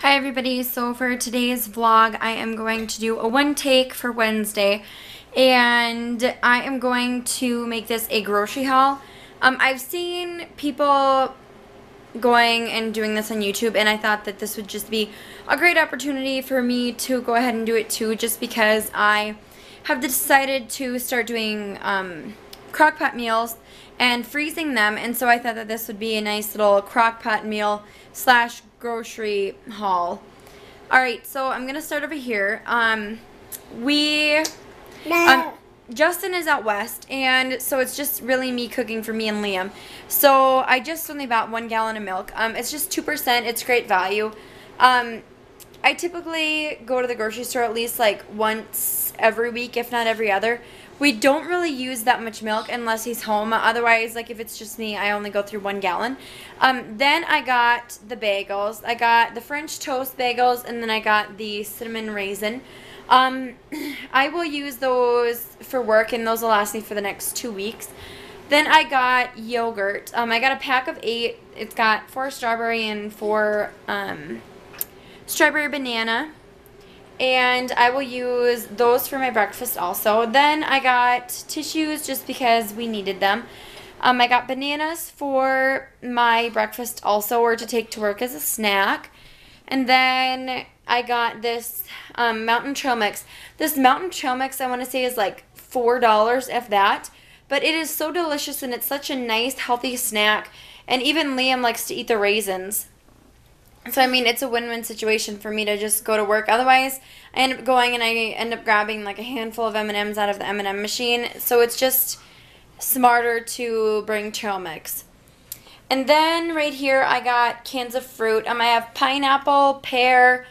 Hi everybody, so for today's vlog I am going to do a one take for Wednesday and I am going to make this a grocery haul. Um, I've seen people going and doing this on YouTube and I thought that this would just be a great opportunity for me to go ahead and do it too just because I have decided to start doing um, crock pot meals and freezing them and so I thought that this would be a nice little crock pot meal slash grocery haul. Alright, so I'm going to start over here. Um, we, um, Justin is out west, and so it's just really me cooking for me and Liam. So I just only bought one gallon of milk. Um, it's just 2%. It's great value. Um, I typically go to the grocery store at least like once every week, if not every other. We don't really use that much milk unless he's home. Otherwise, like if it's just me, I only go through one gallon. Um, then I got the bagels. I got the French toast bagels, and then I got the cinnamon raisin. Um, I will use those for work, and those will last me for the next two weeks. Then I got yogurt. Um, I got a pack of eight. It's got four strawberry and four um, strawberry banana and I will use those for my breakfast also. Then I got tissues just because we needed them. Um, I got bananas for my breakfast also or to take to work as a snack. And then I got this um, Mountain Trail Mix. This Mountain Trail Mix I want to say is like $4 if that. But it is so delicious and it's such a nice healthy snack. And even Liam likes to eat the raisins. So I mean, it's a win-win situation for me to just go to work. Otherwise, I end up going and I end up grabbing like a handful of M&Ms out of the M&M machine. So it's just smarter to bring trail mix. And then right here, I got cans of fruit. Um, I have pineapple, pear,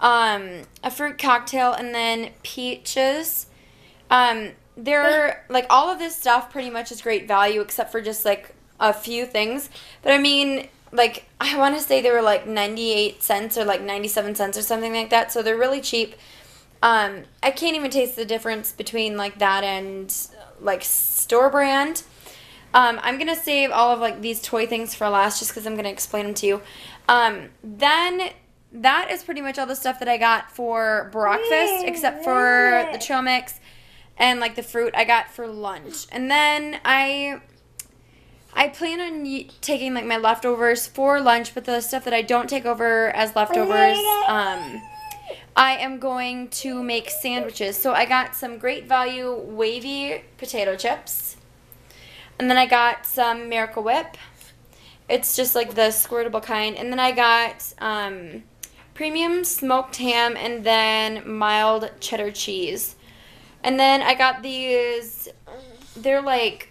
um, a fruit cocktail, and then peaches. Um, they're like all of this stuff pretty much is great value except for just like a few things. But I mean, like I want to say they were like 98 cents or like 97 cents or something like that. So they're really cheap. Um, I can't even taste the difference between like that and like store brand. Um, I'm gonna save all of like these toy things for last just because I'm gonna explain them to you. Um, then that is pretty much all the stuff that I got for breakfast except for the trail mix and like the fruit I got for lunch. And then I I plan on taking like my leftovers for lunch, but the stuff that I don't take over as leftovers, um, I am going to make sandwiches. So I got some great value wavy potato chips. And then I got some Miracle Whip. It's just like the squirtable kind. And then I got um, premium smoked ham and then mild cheddar cheese. And then I got these, they're like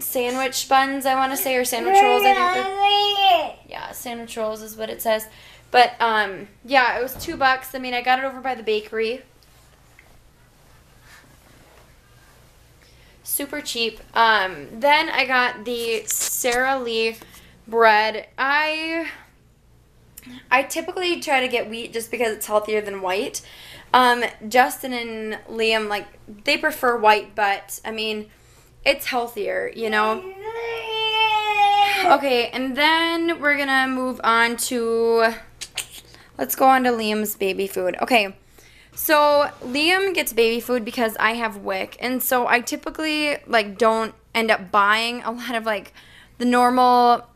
sandwich buns, I want to say, or sandwich rolls. I think. Yeah, sandwich rolls is what it says. But um, yeah, it was two bucks. I mean, I got it over by the bakery. Super cheap. Um, then I got the Sara Lee bread. I I typically try to get wheat just because it's healthier than white. Um, Justin and Liam like they prefer white, but I mean it's healthier, you know. Okay, and then we're gonna move on to let's go on to Liam's baby food. Okay. So Liam gets baby food because I have WIC, and so I typically like don't end up buying a lot of like the normal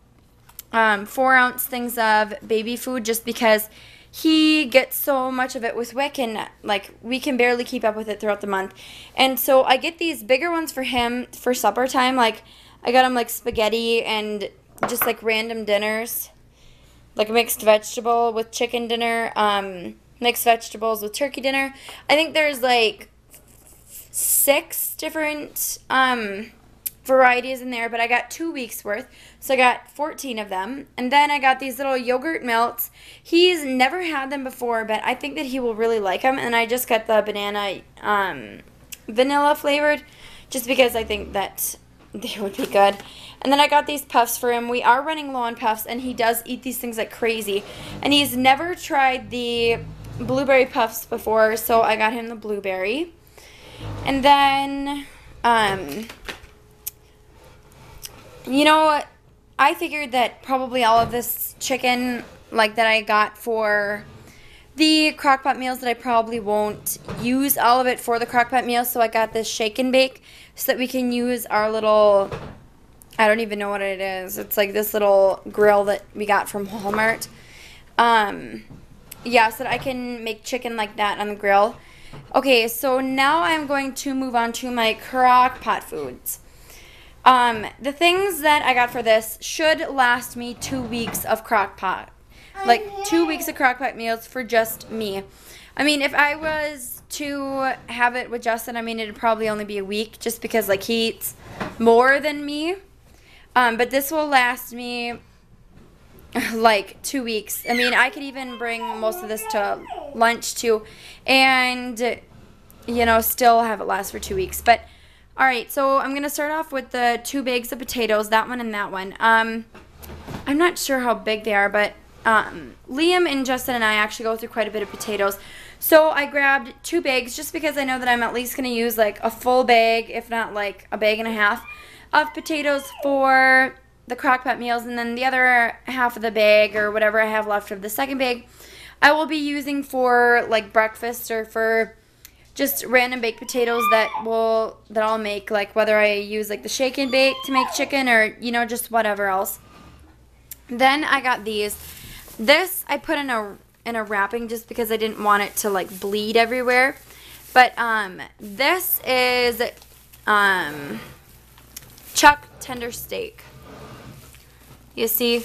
um, four ounce things of baby food just because he gets so much of it with WIC and like we can barely keep up with it throughout the month. And so I get these bigger ones for him for supper time. Like I got him like spaghetti and just like random dinners. Like mixed vegetable with chicken dinner, um, mixed vegetables with turkey dinner. I think there's like six different um, varieties in there, but I got two weeks worth. So I got 14 of them. And then I got these little yogurt melts. He's never had them before, but I think that he will really like them. And I just got the banana um, vanilla flavored just because I think that they would be good. And then I got these puffs for him. We are running low on puffs, and he does eat these things like crazy. And he's never tried the blueberry puffs before, so I got him the blueberry. And then, um, you know, I figured that probably all of this chicken like that I got for the crockpot meals that I probably won't use all of it for the crockpot meals. So I got this shake and bake so that we can use our little, I don't even know what it is. It's like this little grill that we got from Walmart. Um, yeah, so that I can make chicken like that on the grill. Okay, so now I'm going to move on to my crock pot foods. Um, the things that I got for this should last me two weeks of crock pot. Like two weeks of crock pot meals for just me. I mean, if I was to have it with Justin, I mean, it'd probably only be a week just because, like, he eats more than me. Um, but this will last me like two weeks. I mean, I could even bring most of this to lunch too, and you know, still have it last for two weeks. But all right, so I'm gonna start off with the two bags of potatoes, that one and that one. Um, I'm not sure how big they are, but um, Liam and Justin and I actually go through quite a bit of potatoes. So I grabbed two bags just because I know that I'm at least gonna use like a full bag, if not like a bag and a half, of potatoes for the crockpot meals and then the other half of the bag or whatever I have left of the second bag I will be using for like breakfast or for just random baked potatoes that will that I'll make like whether I use like the shake and bake to make chicken or you know just whatever else. Then I got these. This I put in a in a wrapping just because I didn't want it to like bleed everywhere. But um this is um chuck tender steak. You see?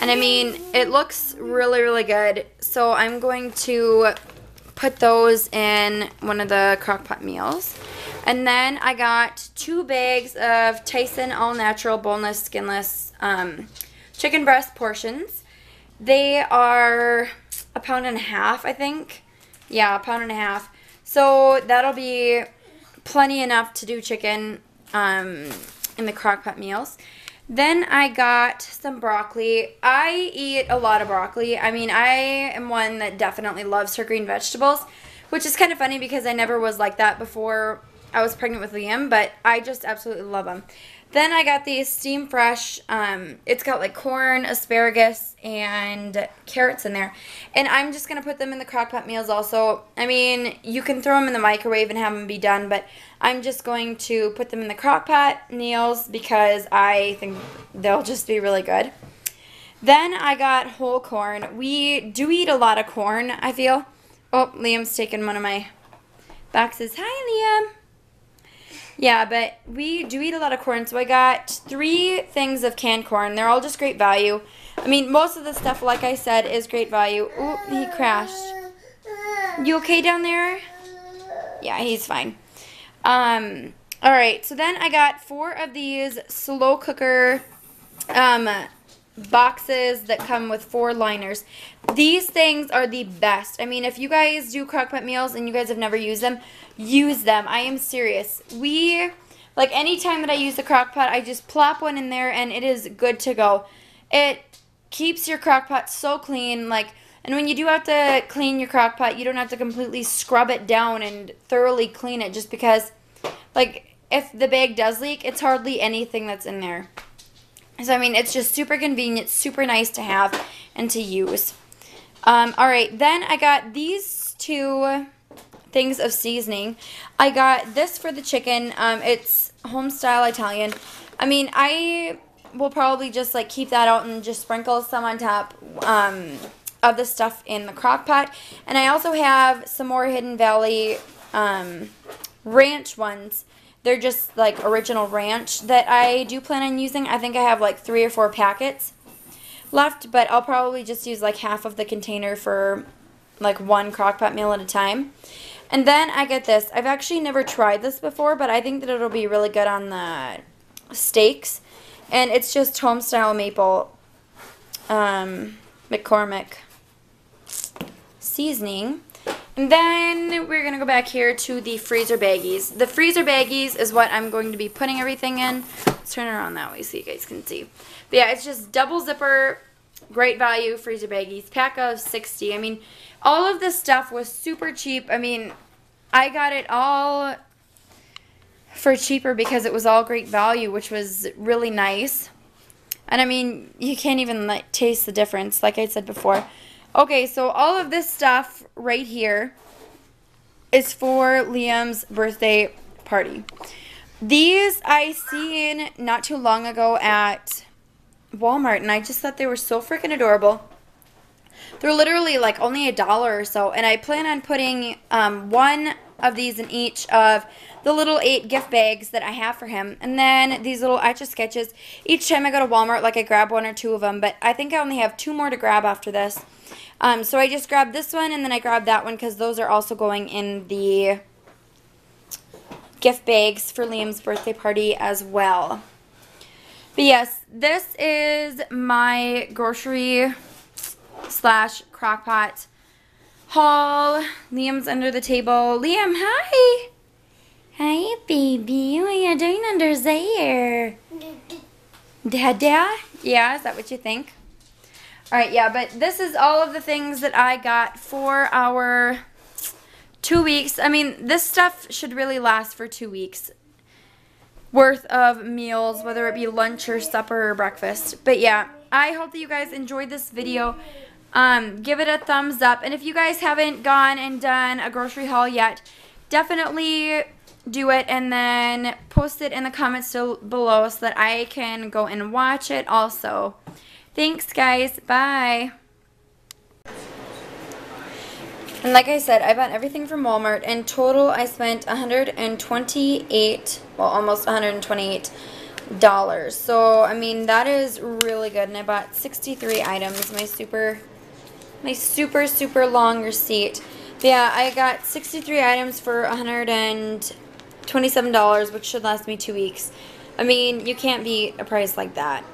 And I mean, it looks really, really good. So I'm going to put those in one of the crockpot meals. And then I got two bags of Tyson All Natural Boneless Skinless um, chicken breast portions. They are a pound and a half, I think. Yeah, a pound and a half. So that'll be plenty enough to do chicken um, in the crockpot meals. Then I got some broccoli. I eat a lot of broccoli. I mean, I am one that definitely loves her green vegetables, which is kind of funny because I never was like that before I was pregnant with Liam, but I just absolutely love them. Then I got these Steam Fresh. Um, it's got like corn, asparagus, and carrots in there. And I'm just going to put them in the crock pot meals also. I mean, you can throw them in the microwave and have them be done, but I'm just going to put them in the crock pot meals because I think they'll just be really good. Then I got whole corn. We do eat a lot of corn, I feel. Oh, Liam's taking one of my boxes. Hi, Liam. Yeah, but we do eat a lot of corn, so I got three things of canned corn. They're all just great value. I mean, most of the stuff, like I said, is great value. Ooh, he crashed. You okay down there? Yeah, he's fine. Um, all right, so then I got four of these slow cooker um, boxes that come with four liners. These things are the best. I mean, if you guys do crockpot meals and you guys have never used them, use them. I am serious. We, like anytime that I use the crock pot, I just plop one in there and it is good to go. It keeps your crock pot so clean, like, and when you do have to clean your crock pot, you don't have to completely scrub it down and thoroughly clean it just because, like, if the bag does leak, it's hardly anything that's in there. So, I mean, it's just super convenient, super nice to have and to use. Um, all right, then I got these two things of seasoning. I got this for the chicken. Um, it's home style Italian. I mean, I will probably just like keep that out and just sprinkle some on top um, of the stuff in the crock pot. And I also have some more Hidden Valley um, ranch ones. They're just like original ranch that I do plan on using. I think I have like three or four packets left, but I'll probably just use like half of the container for like one crock pot meal at a time. And then I get this. I've actually never tried this before, but I think that it'll be really good on the steaks. And it's just home style maple um, McCormick seasoning. And then we're going to go back here to the freezer baggies. The freezer baggies is what I'm going to be putting everything in. Let's turn it around that way so you guys can see. But yeah, it's just double zipper, great value freezer baggies. Pack of 60. I mean, all of this stuff was super cheap. I mean, I got it all for cheaper because it was all great value, which was really nice. And I mean, you can't even like taste the difference, like I said before. Okay, so all of this stuff right here is for Liam's birthday party. These I seen not too long ago at Walmart, and I just thought they were so freaking adorable. They're literally like only a dollar or so, and I plan on putting um, one of these in each of the little eight gift bags that I have for him. And then these little Etch Sketches. Each time I go to Walmart, like I grab one or two of them, but I think I only have two more to grab after this. Um, so I just grabbed this one and then I grabbed that one because those are also going in the gift bags for Liam's birthday party as well. But yes, this is my grocery slash crockpot haul. Liam's under the table. Liam, hi. Hi, baby. What are you doing under there? Dada? Yeah, is that what you think? Alright, yeah, but this is all of the things that I got for our two weeks. I mean, this stuff should really last for two weeks worth of meals, whether it be lunch or supper or breakfast. But yeah, I hope that you guys enjoyed this video. Um, give it a thumbs up. And if you guys haven't gone and done a grocery haul yet, definitely do it and then post it in the comments below so that I can go and watch it also. Thanks, guys. Bye. And like I said, I bought everything from Walmart. In total, I spent 128 well, almost 128 dollars. So, I mean, that is really good. And I bought 63 items. My super, my super, super long receipt. But yeah, I got 63 items for 127 dollars, which should last me two weeks. I mean, you can't beat a price like that.